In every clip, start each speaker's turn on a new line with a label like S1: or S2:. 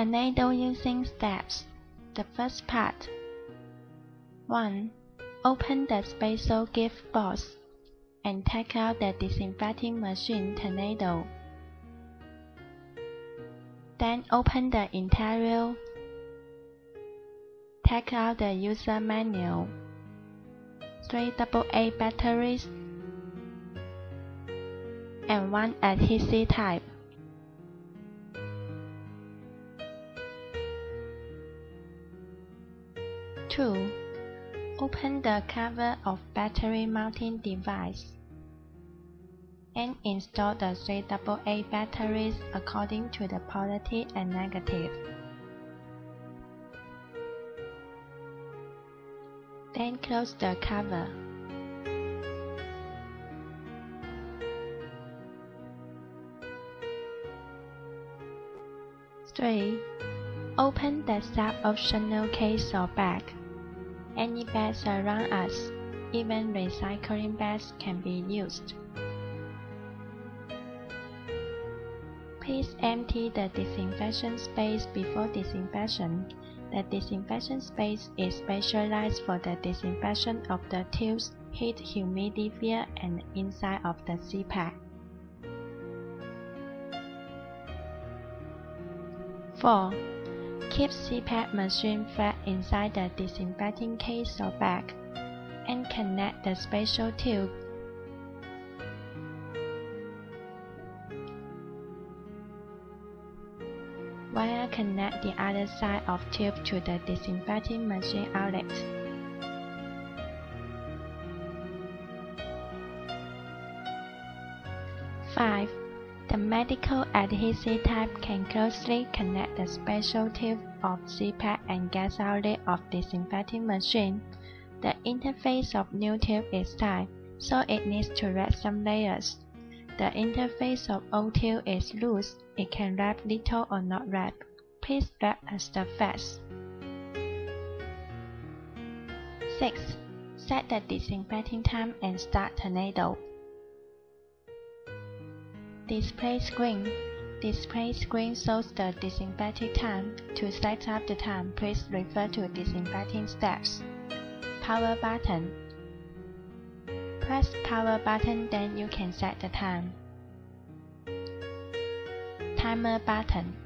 S1: Tornado using steps. The first part. 1. Open the special gift box and take out the disinfecting machine Tornado. Then open the interior. Take out the user manual. 3 AA batteries and 1 adhesive type. 2. Open the cover of battery mounting device and install the 3 AA batteries according to the positive and negative. Then close the cover. Three. Open the sub-optional case or bag. Any bags around us, even recycling bags can be used. Please empty the disinfection space before disinfection. The disinfection space is specialized for the disinfection of the tubes, heat humidifier, and inside of the CPAP. 4. Keep CPAP machine flat inside the disinfecting case or bag, and connect the special tube. Wire connect the other side of tube to the disinfecting machine outlet. Five. The medical adhesive type can closely connect the special tube of CPAP and gas outlet of disinfecting machine. The interface of new tube is tight, so it needs to wrap some layers. The interface of old tube is loose, it can wrap little or not wrap. Please wrap as the fast. 6. Set the disinfecting time and start tornado. Display screen. Display screen shows the disinfecting time. To set up the time, please refer to disinfecting steps. Power button. Press power button then you can set the time. Timer button.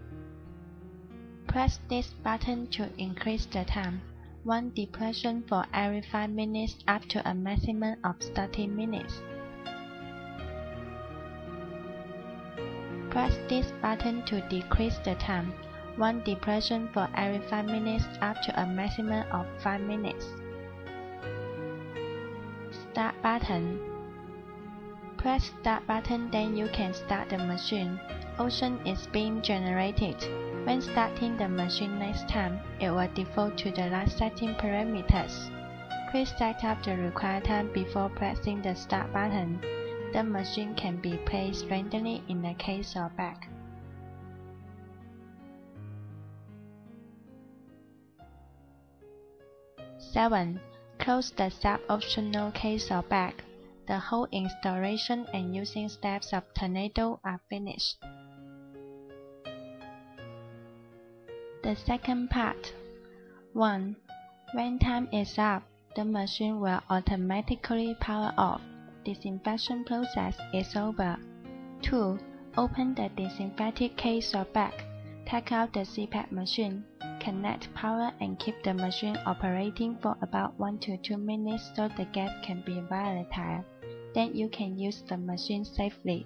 S1: Press this button to increase the time. One depression for every 5 minutes up to a maximum of 30 minutes. Press this button to decrease the time. One depression for every 5 minutes up to a maximum of 5 minutes. Start button. Press start button then you can start the machine. Ozone is being generated. When starting the machine next time, it will default to the last setting parameters. Please set up the required time before pressing the start button the machine can be placed randomly in the case or bag. Seven. Close the sub-optional case or bag. The whole installation and using steps of Tornado are finished. The second part 1. When time is up, the machine will automatically power off disinfection process is over. 2. Open the disinfected case or bag. Take out the CPAP machine. Connect power and keep the machine operating for about 1 to 2 minutes so the gas can be volatile. Then you can use the machine safely.